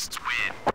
last win.